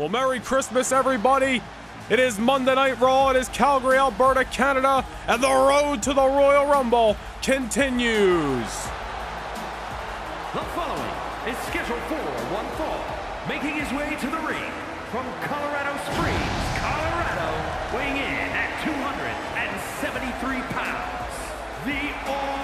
Well, Merry Christmas, everybody. It is Monday Night Raw. It is Calgary, Alberta, Canada, and the road to the Royal Rumble continues. The following is scheduled for one making his way to the ring from Colorado Springs, Colorado, weighing in at 273 pounds, the almighty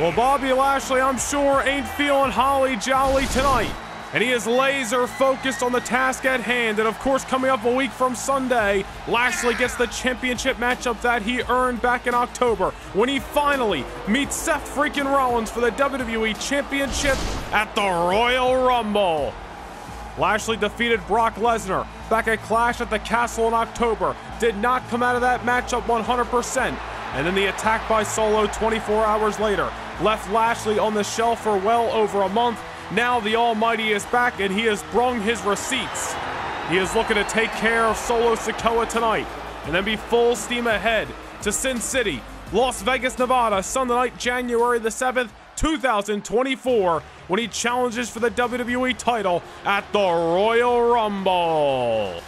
Well, Bobby Lashley, I'm sure, ain't feeling holly jolly tonight. And he is laser focused on the task at hand. And of course, coming up a week from Sunday, Lashley gets the championship matchup that he earned back in October when he finally meets Seth freaking Rollins for the WWE Championship at the Royal Rumble. Lashley defeated Brock Lesnar back at Clash at the Castle in October. Did not come out of that matchup 100%. And then the attack by Solo 24 hours later left Lashley on the shelf for well over a month. Now the Almighty is back and he has brung his receipts. He is looking to take care of Solo Sikoa tonight and then be full steam ahead to Sin City, Las Vegas, Nevada, Sunday night, January the 7th, 2024, when he challenges for the WWE title at the Royal Rumble.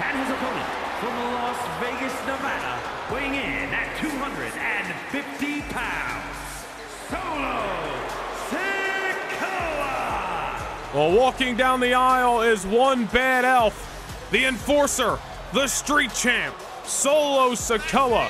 And his opponent from Las Vegas, Nevada, weighing in at 250 pounds, Solo Sikoa. Well, walking down the aisle is one bad elf, the enforcer, the street champ, Solo Sikoa,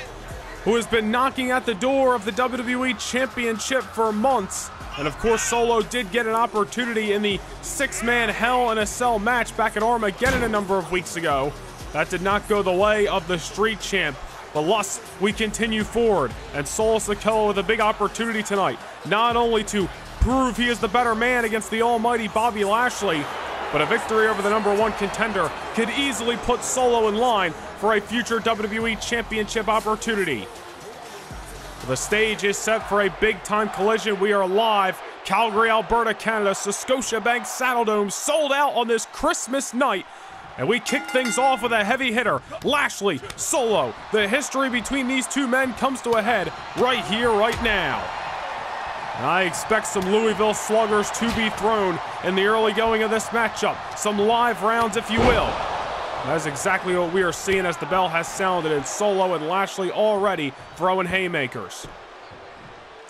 who has been knocking at the door of the WWE Championship for months. And of course, Solo did get an opportunity in the six man Hell in a Cell match back at Armageddon a number of weeks ago. That did not go the way of the street champ. But thus, we continue forward, and Solo Sikoa with a big opportunity tonight, not only to prove he is the better man against the almighty Bobby Lashley, but a victory over the number one contender could easily put Solo in line for a future WWE Championship opportunity. The stage is set for a big time collision. We are live, Calgary, Alberta, Canada, Scotiabank Saddledome, sold out on this Christmas night. And we kick things off with a heavy hitter, Lashley, Solo. The history between these two men comes to a head right here, right now. And I expect some Louisville sluggers to be thrown in the early going of this matchup. Some live rounds, if you will. That is exactly what we are seeing as the bell has sounded, and Solo and Lashley already throwing haymakers.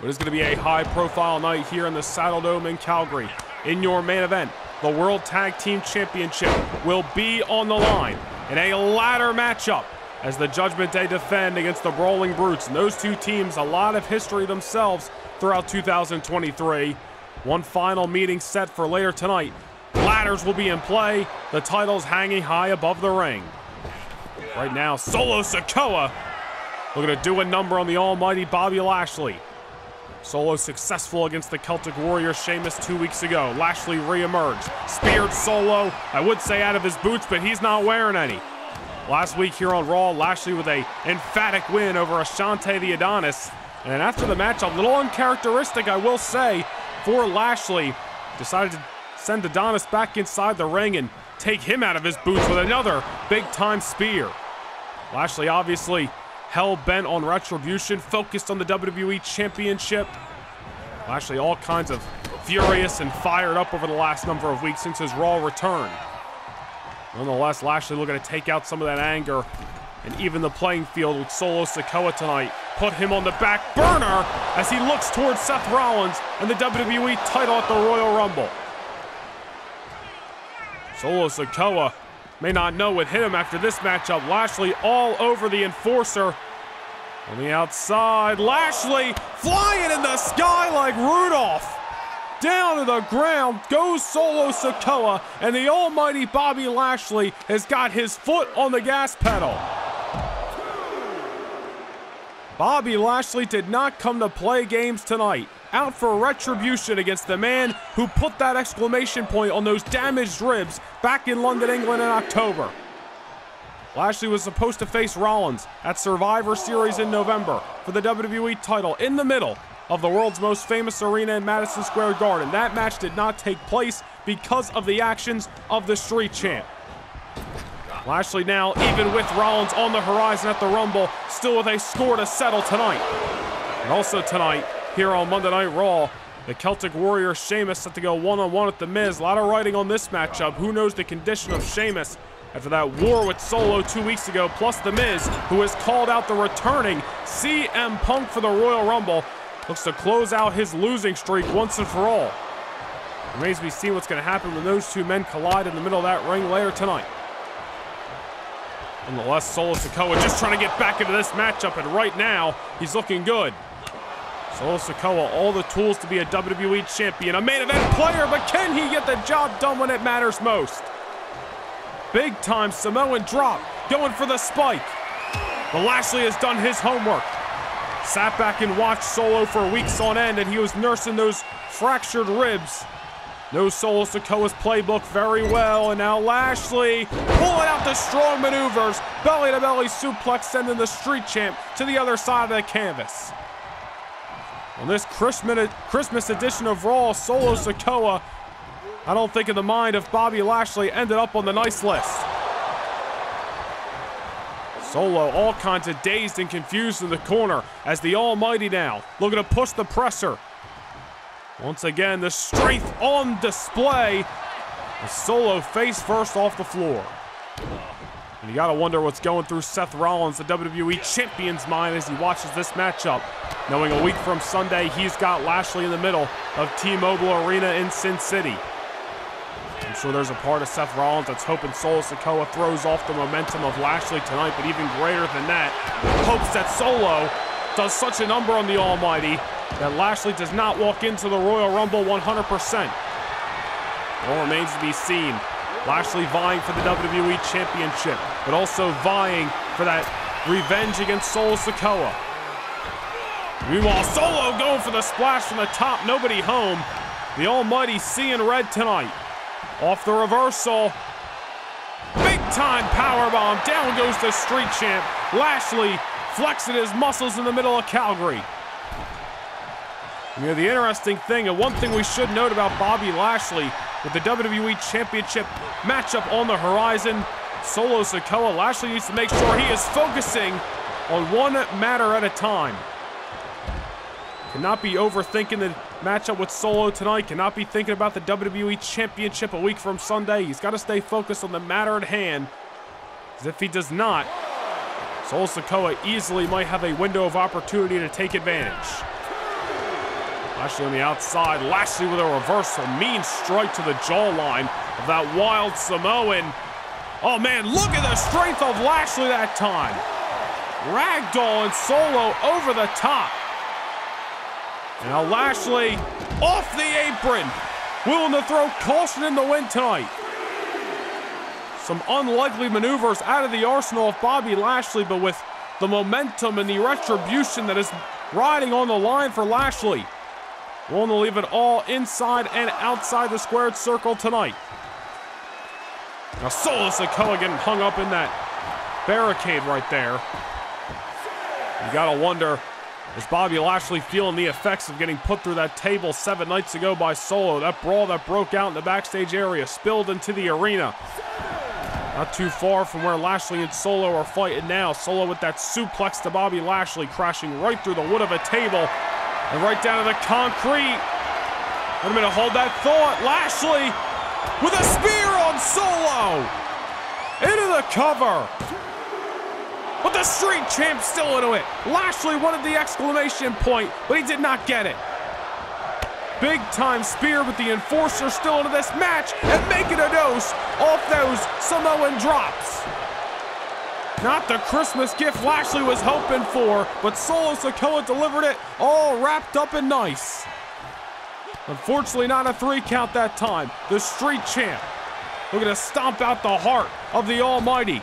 It is going to be a high profile night here in the Saddledome in Calgary. In your main event, the World Tag Team Championship will be on the line in a ladder matchup as the Judgment Day defend against the Brawling Brutes. And those two teams, a lot of history themselves throughout 2023. One final meeting set for later tonight. Ladders will be in play, the titles hanging high above the ring. Right now, Solo Sikoa looking to do a number on the almighty Bobby Lashley. Solo successful against the Celtic Warrior Sheamus two weeks ago. Lashley reemerged. Speared Solo, I would say out of his boots, but he's not wearing any. Last week here on Raw, Lashley with a emphatic win over Ashante the Adonis. And after the match, a little uncharacteristic, I will say, for Lashley, decided to send Adonis back inside the ring and take him out of his boots with another big time spear. Lashley obviously hell bent on retribution, focused on the WWE Championship. Lashley all kinds of furious and fired up over the last number of weeks since his Raw return. Nonetheless, Lashley looking to take out some of that anger and even the playing field with Solo Sikoa tonight. Put him on the back burner as he looks towards Seth Rollins and the WWE title at the Royal Rumble. Solo Sikoa may not know hit him after this matchup. Lashley all over the enforcer. On the outside, Lashley flying in the sky like Rudolph. Down to the ground goes Solo Sikoa, and the almighty Bobby Lashley has got his foot on the gas pedal. Bobby Lashley did not come to play games tonight. Out for retribution against the man who put that exclamation point on those damaged ribs back in London, England in October. Lashley was supposed to face Rollins at Survivor Series in November for the WWE title in the middle of the world's most famous arena in Madison Square Garden. That match did not take place because of the actions of the Street Champ. Lashley now, even with Rollins on the horizon at the Rumble, still with a score to settle tonight. And also tonight, here on Monday Night Raw, the Celtic Warrior Sheamus set to go one-on-one with The Miz. A lot of writing on this matchup. Who knows the condition of Sheamus after that war with Solo two weeks ago, plus The Miz, who has called out the returning CM Punk for the Royal Rumble. Looks to close out his losing streak once and for all. Remains to be seen what's going to happen when those two men collide in the middle of that ring later tonight. Nonetheless, Solo Sikoa just trying to get back into this matchup, and right now, he's looking good. Oh, Solo Sikoa, all the tools to be a WWE champion, a main event player, but can he get the job done when it matters most? Big time Samoan drop, going for the spike. But Lashley has done his homework. Sat back and watched Solo for weeks on end, and he was nursing those fractured ribs. Knows Solo Sikoa's playbook very well, and now Lashley pulling out the strong maneuvers. Belly to belly suplex, sending the street champ to the other side of the canvas. On this Christmas edition of Raw, Solo Sikoa, I don't think in the mind of Bobby Lashley, ended up on the nice list. Solo all kinds of dazed and confused in the corner as the Almighty now looking to push the presser. Once again, the strength on display. Solo face first off the floor. And you gotta wonder what's going through Seth Rollins, the WWE Champion's mind as he watches this matchup. Knowing a week from Sunday, he's got Lashley in the middle of T-Mobile Arena in Sin City. I'm sure there's a part of Seth Rollins that's hoping Solo Sikoa throws off the momentum of Lashley tonight, but even greater than that, hopes that Solo does such a number on the Almighty that Lashley does not walk into the Royal Rumble 100%. All remains to be seen. Lashley vying for the WWE Championship, but also vying for that revenge against Solo Sikoa. Meanwhile, Solo going for the splash from the top, nobody home. The Almighty seeing red tonight. Off the reversal. Big time power bomb. Down goes the Street Champ. Lashley flexing his muscles in the middle of Calgary. You know, the interesting thing, and one thing we should note about Bobby Lashley with the WWE Championship matchup on the horizon, Solo Sikoa, Lashley needs to make sure he is focusing on one matter at a time. Cannot be overthinking the matchup with Solo tonight. Cannot be thinking about the WWE Championship a week from Sunday. He's got to stay focused on the matter at hand. As if he does not, Solo Sikoa easily might have a window of opportunity to take advantage. Lashley on the outside. Lashley with a reversal. Mean strike to the jawline of that wild Samoan. Oh man, look at the strength of Lashley that time. Ragdoll and Solo over the top. Now Lashley off the apron. Willing to throw caution in the wind tonight. Some unlikely maneuvers out of the arsenal of Bobby Lashley, but with the momentum and the retribution that is riding on the line for Lashley. Willing to leave it all inside and outside the squared circle tonight. Now Solo Sikoa getting hung up in that barricade right there. You gotta wonder, is Bobby Lashley feeling the effects of getting put through that table seven nights ago by Solo? That brawl that broke out in the backstage area spilled into the arena. Not too far from where Lashley and Solo are fighting now. Solo with that suplex to Bobby Lashley, crashing right through the wood of a table and right down to the concrete. Wait a minute, hold that thought. Lashley with a spear on Solo. Into the cover. But the Street Champ still into it. Lashley wanted the exclamation point, but he did not get it. Big time spear with the Enforcer still into this match and making a dose off those Samoan drops. Not the Christmas gift Lashley was hoping for, but Solo Sikoa delivered it all wrapped up and nice. Unfortunately, not a three count that time. The Street Champ looking to stomp out the heart of the Almighty.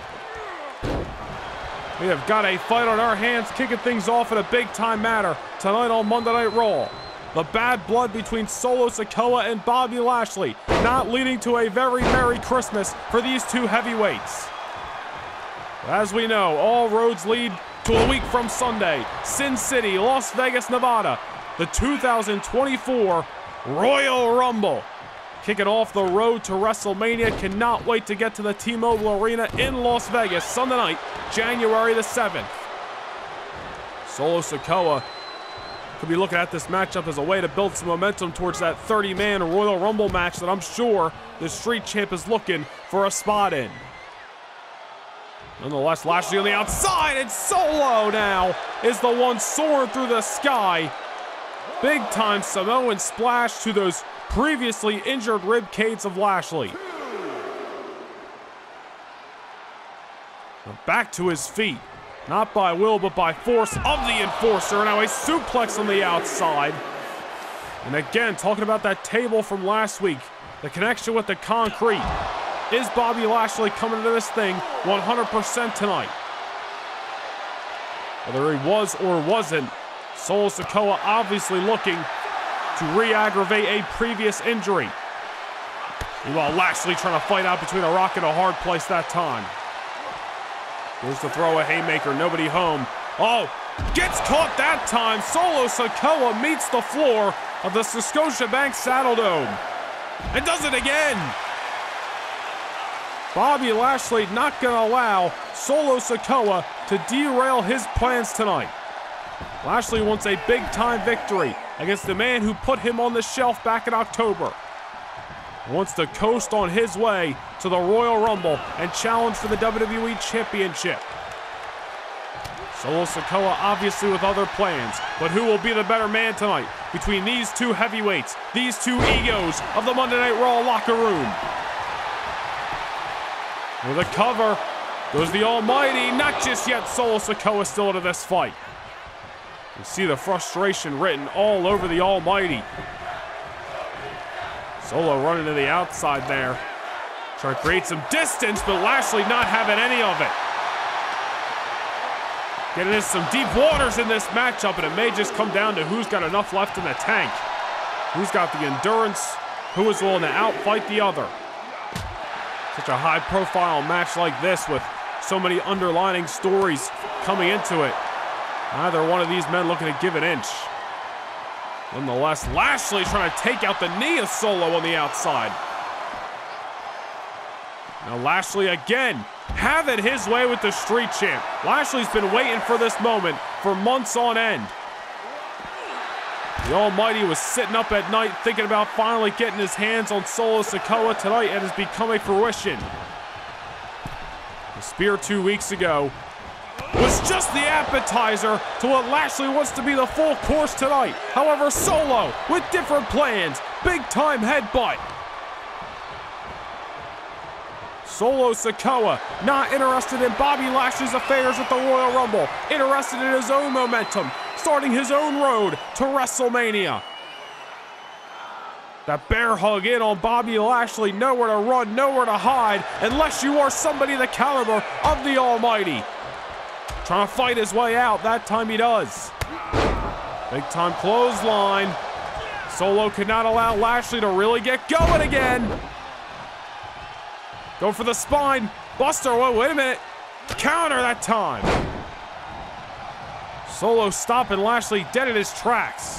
We have got a fight on our hands, kicking things off in a big time matter tonight on Monday Night Raw. The bad blood between Solo Sikoa and Bobby Lashley, not leading to a very Merry Christmas for these two heavyweights. As we know, all roads lead to a week from Sunday. Sin City, Las Vegas, Nevada. The 2024 Royal Rumble. Kicking off the road to WrestleMania. Cannot wait to get to the T-Mobile Arena in Las Vegas Sunday night, January the 7th. Solo Sikoa could be looking at this matchup as a way to build some momentum towards that 30 man Royal Rumble match that I'm sure the Street Champ is looking for a spot in. Nonetheless, Lashley on the outside, and Solo now is the one soaring through the sky. Big time Samoan splash to those previously injured rib cage of Lashley. Back to his feet. Not by will, but by force of the enforcer. Now a suplex on the outside. And again, talking about that table from last week, the connection with the concrete. Is Bobby Lashley coming to this thing 100% tonight? Whether he was or wasn't, Solo Sikoa obviously looking to re-aggravate a previous injury. Meanwhile, Lashley trying to fight out between a rock and a hard place that time. Goes to throw a haymaker, nobody home. Oh, gets caught that time. Solo Sikoa meets the floor of the Scotiabank Saddledome. And does it again. Bobby Lashley not going to allow Solo Sikoa to derail his plans tonight. Lashley wants a big time victory against the man who put him on the shelf back in October. Wants to coast on his way to the Royal Rumble and challenge for the WWE Championship. Solo Sikoa obviously with other plans, but who will be the better man tonight between these two heavyweights, these two egos of the Monday Night Raw locker room? With a cover goes the Almighty. Not just yet. Solo Sikoa still into this fight. You see the frustration written all over the Almighty. Solo running to the outside there. Trying to create some distance, but Lashley not having any of it. Getting into some deep waters in this matchup, and it may just come down to who's got enough left in the tank. Who's got the endurance, who is willing to outfight the other. Such a high profile match like this with so many underlining stories coming into it. Neither one of these men looking to give an inch. Nonetheless, Lashley trying to take out the knee of Solo on the outside. Now Lashley again, have it his way with the Street Champ. Lashley's been waiting for this moment for months on end. The Almighty was sitting up at night thinking about finally getting his hands on Solo Sikoa tonight and has become a fruition. The spear two weeks ago was just the appetizer to what Lashley wants to be the full course tonight. However, Solo with different plans. Big time headbutt. Solo Sikoa not interested in Bobby Lashley's affairs at the Royal Rumble, interested in his own momentum, starting his own road to WrestleMania. That bear hug in on Bobby Lashley, nowhere to run, nowhere to hide, unless you are somebody the caliber of the Almighty. Trying to fight his way out, that time he does. Big time clothesline. Solo could not allow Lashley to really get going again. Go for the spine. Buster, whoa, wait a minute. Counter that time. Solo stopping Lashley dead in his tracks.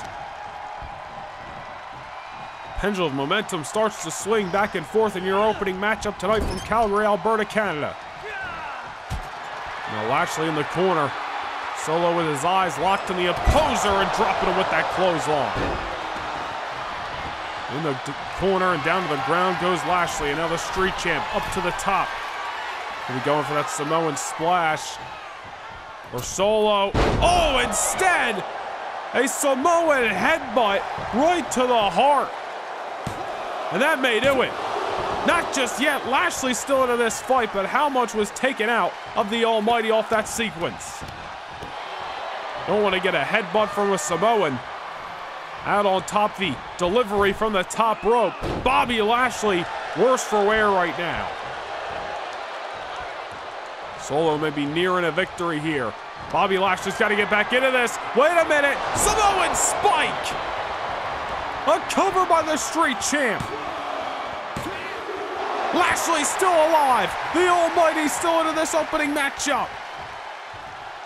Pendulum momentum starts to swing back and forth in your opening matchup tonight from Calgary, Alberta, Canada. Now Lashley in the corner. Solo with his eyes locked on the opposer and dropping him with that clothesline. In the corner and down to the ground goes Lashley. And now the Street Champ up to the top. Be going for that Samoan splash. Or Solo. Oh, instead, a Samoan headbutt right to the heart. And that may do it. Not just yet. Lashley still into this fight, but how much was taken out of the Almighty off that sequence? Don't want to get a headbutt from a Samoan. Out on top, the delivery from the top rope. Bobby Lashley, worse for wear right now. Solo may be nearing a victory here. Bobby Lashley's got to get back into this. Wait a minute. Samoan Spike. A cover by the Street Champ. Lashley still alive. The Almighty still into this opening matchup.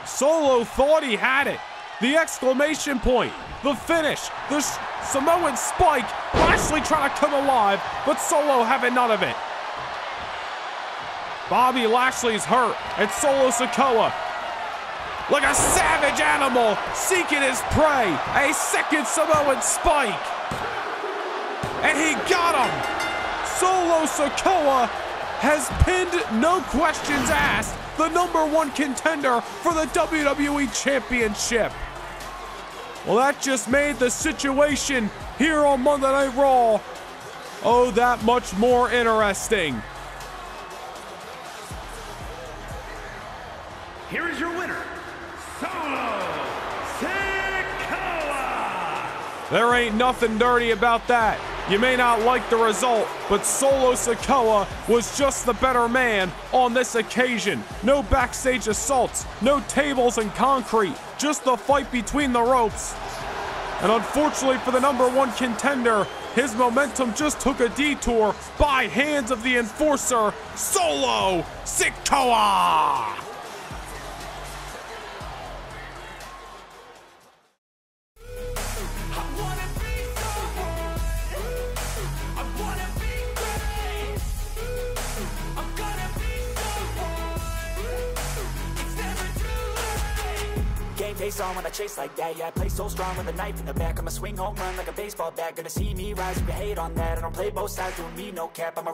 Solo thought he had it. The exclamation point the finish, the Samoan spike. Lashley trying to come alive, but Solo having none of it. Bobby Lashley's hurt, and Solo Sikoa like a savage animal seeking his prey. A second Samoan spike. And he got him. Solo Sikoa has pinned, no questions asked, the number one contender for the WWE Championship. Well, that just made the situation here on Monday Night Raw oh that much more interesting. Here is your winner, Solo Sikoa. There ain't nothing dirty about that. You may not like the result, but Solo Sikoa was just the better man on this occasion. No backstage assaults, no tables and concrete, just the fight between the ropes. And unfortunately for the number one contender, his momentum just took a detour by hands of the enforcer, Solo Sikoa. Game face on when I chase like that. Yeah, I play so strong with a knife in the back. I'ma swing home run like a baseball bat. Gonna see me rise, you can hate on that. I don't play both sides, doing me no cap. I'ma a